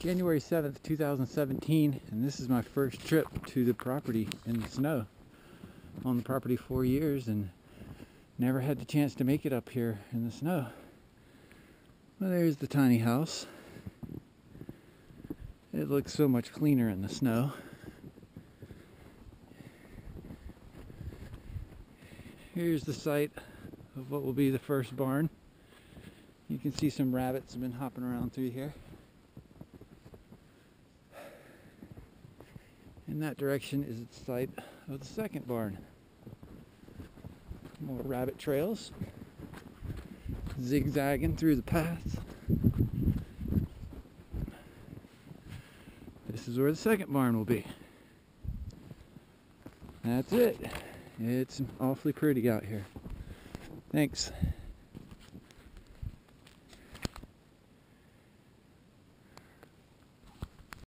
January 7th, 2017, and this is my first trip to the property in the snow. On the property four years and never had the chance to make it up here in the snow. Well, there's the tiny house. It looks so much cleaner in the snow. Here's the site of what will be the first barn. You can see some rabbits have been hopping around through here. In that direction is the site of the second barn. More rabbit trails zigzagging through the path. This is where the second barn will be. That's it. It's awfully pretty out here. Thanks.